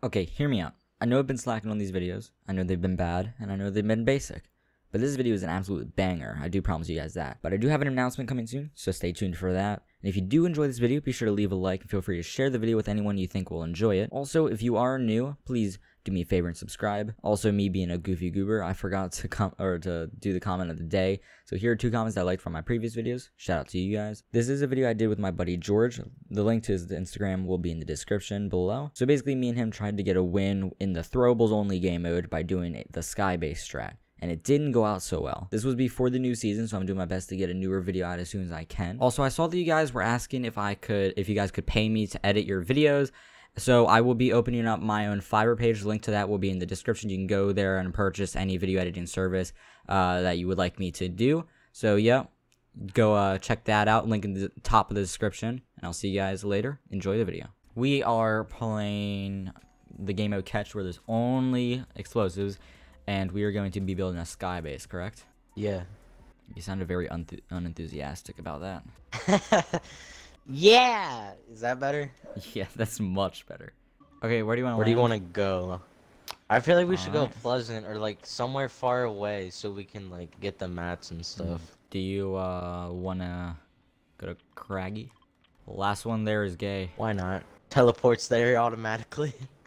Okay, hear me out. I know I've been slacking on these videos. I know they've been bad, and I know they've been basic. But this video is an absolute banger. I do promise you guys that. But I do have an announcement coming soon, so stay tuned for that. And if you do enjoy this video, be sure to leave a like and feel free to share the video with anyone you think will enjoy it. Also, if you are new, please do me a favor and subscribe. Also, me being a goofy goober, I forgot to come or to do the comment of the day. So here are two comments I liked from my previous videos. Shout out to you guys. This is a video I did with my buddy George. The link to his Instagram will be in the description below. So basically, me and him tried to get a win in the throwables only game mode by doing the sky base strat and it didn't go out so well. This was before the new season, so I'm doing my best to get a newer video out as soon as I can. Also, I saw that you guys were asking if I could, if you guys could pay me to edit your videos. So I will be opening up my own Fiverr page. Link to that will be in the description. You can go there and purchase any video editing service uh, that you would like me to do. So yeah, go uh, check that out. Link in the top of the description, and I'll see you guys later. Enjoy the video. We are playing the game of catch where there's only explosives and we are going to be building a sky base, correct? Yeah. You sounded very unenthusiastic about that. yeah! Is that better? Yeah, that's much better. Okay, where do you want to Where do you want to go? I feel like we should Alright. go Pleasant or like somewhere far away so we can like get the mats and stuff. Do you uh want to go to Craggy? The last one there is gay. Why not? Teleports there automatically.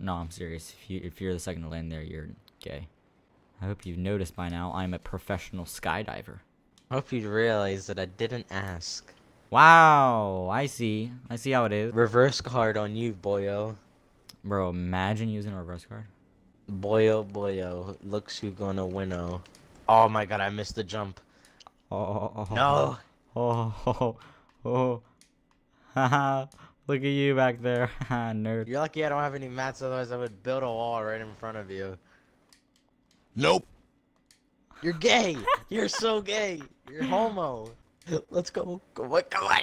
No, I'm serious. If you if you're the second to land there, you're gay. I hope you've noticed by now I'm a professional skydiver. I hope you realize that I didn't ask. Wow, I see. I see how it is. Reverse card on you, boyo. Bro, imagine using a reverse card. Boyo, boyo. Looks you gonna winnow. Oh Oh my god, I missed the jump. Oh, oh, oh, oh. No! Oh, oh, oh. Haha. Look at you back there. Haha, Nerd. You're lucky I don't have any mats, otherwise I would build a wall right in front of you. Nope. You're gay! You're so gay! You're homo! Let's go. Go on, go on!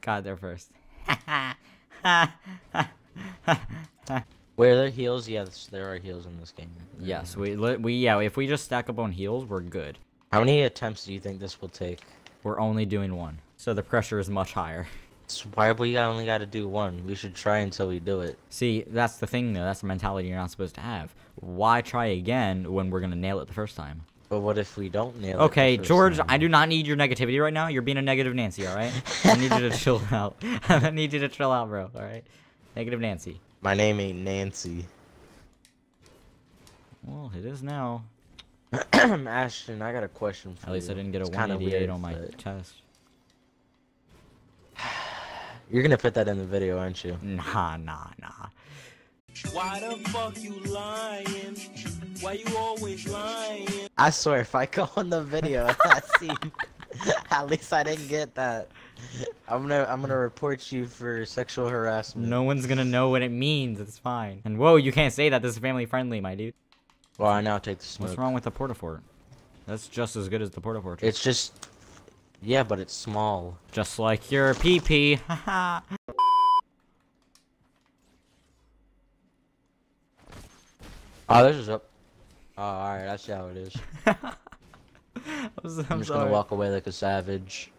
Got there first. Where are there heals? Yes, there are heals in this game. yes, we li- we yeah. If we just stack up on heals, we're good. How many attempts do you think this will take? We're only doing one, so the pressure is much higher. So why we only got to do one? We should try until we do it. See, that's the thing though. That's the mentality you're not supposed to have. Why try again when we're gonna nail it the first time? But what if we don't nail it? Okay, George, time? I do not need your negativity right now. You're being a negative Nancy, all right? I need you to chill out. I need you to chill out, bro. All right? Negative Nancy. My name ain't Nancy. Well, it is now. Ashton, I got a question for you. At least you. I didn't get a It's 188 weird, on my but- test. You're gonna put that in the video, aren't you? Nah, nah, nah. Why the fuck you lying? Why you always lying? I swear, if I go on the video and that scene, at least I didn't get that. I'm gonna I'm gonna report you for sexual harassment. No one's gonna know what it means. It's fine. And whoa, you can't say that. This is family friendly, my dude. Well, I now take the smoke. What's wrong with the Port-a-Fort? That's just as good as the Port-a-Fort. It's just, yeah, but it's small. just like your PP. Haha. Oh, this is up. Oh, alright, that's how it is. I'm, I'm just sorry. gonna walk away like a savage.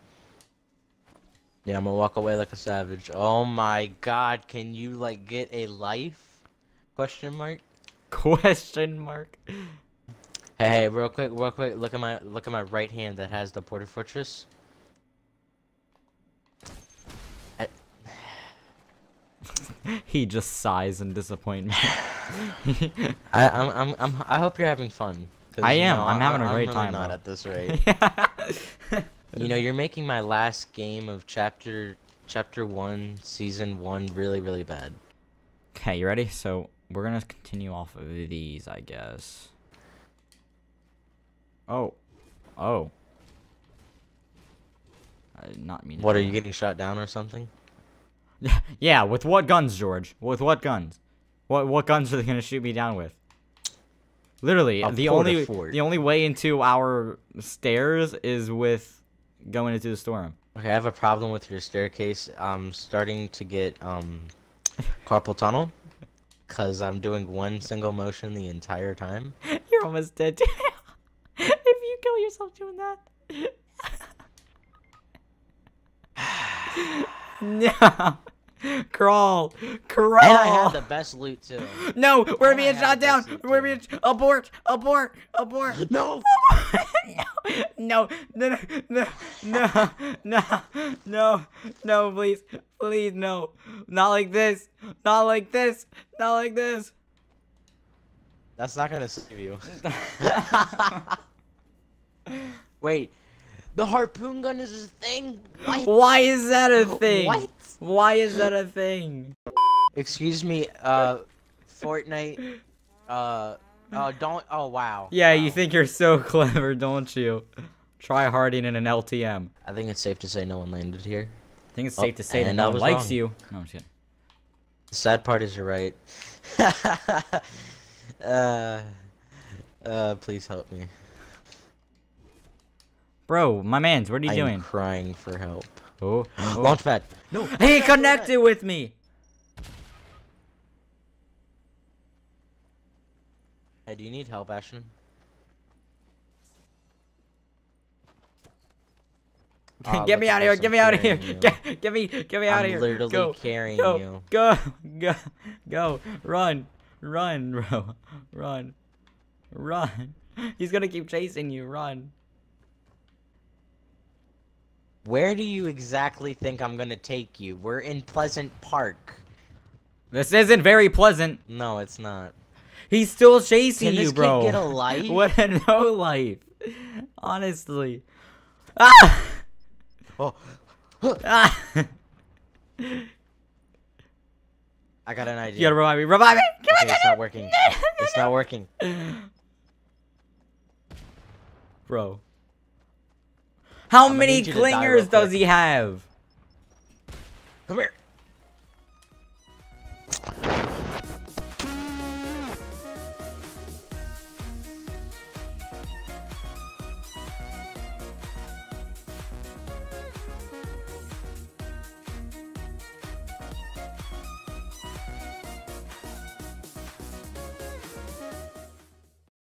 Yeah, I'm gonna walk away like a savage. Oh my god, can you like get a life? Question mark. Question mark. Hey, hey, real quick, real quick. Look at my look at my right hand that has the Port-a-Fortress. he just sighs in disappointment. I, I'm, I'm, I'm, I hope you're having fun. I you am, know, I'm having a I'm great really time, Not at this rate. you know, you're making my last game of chapter, chapter one, season one, really, really bad. okay, you ready? So we're gonna continue off of these, I guess. Oh, oh. I did not mean. What are you getting shot down or something? Yeah, with what guns, George? With what guns? What what guns are they gonna shoot me down with? Literally, A the only the only way into our stairs is with going into the storm. Okay, I have a problem with your staircase. I'm starting to get um carpal tunnel because I'm doing one single motion the entire time. You're almost dead. if you kill yourself doing that. no. Crawl. Crawl. And I had the best loot too. No, we're And being shot down. We're being abort, abort, abort. No. no, no, no, no, no, no, no, please, please, no, not like this, not like this, not like this. That's not gonna save you. Wait, the harpoon gun is a thing. What? Why is that a thing? What? Why is that a thing? Excuse me, uh, Fortnite. Uh, oh, don't. Oh, wow. Yeah, you think you're so clever, don't you? Try harding in an LTM. I think it's safe to say no one landed here. I think it's Oh, safe to say that no one likes wrong. you. No, I'm just kidding. The sad part is you're right. uh, uh, please help me. Bro, my man's, what are you I'm doing? crying for help. Oh, oh. Launchpad. No. He connected with me. Hey, do you need help, Ashton? Ah, get me out of here! Get me out of here! you. Get, get me! Get me out I'm of here! literally go, carrying go, you. Go! Go! Go! Run! Run, bro! Run! Run! He's gonna keep chasing you. Run! Where do you exactly think I'm gonna take you? We're in Pleasant Park. This isn't very pleasant. No, it's not. He's still chasing Can you, bro. kid get a life? What a no life. Honestly. Ah! Oh, ah! I got an idea. You gotta revive me. Revive me! Okay, it's not working. It's not working. Bro. How I'm many need you to die real clingers does he have? Come here.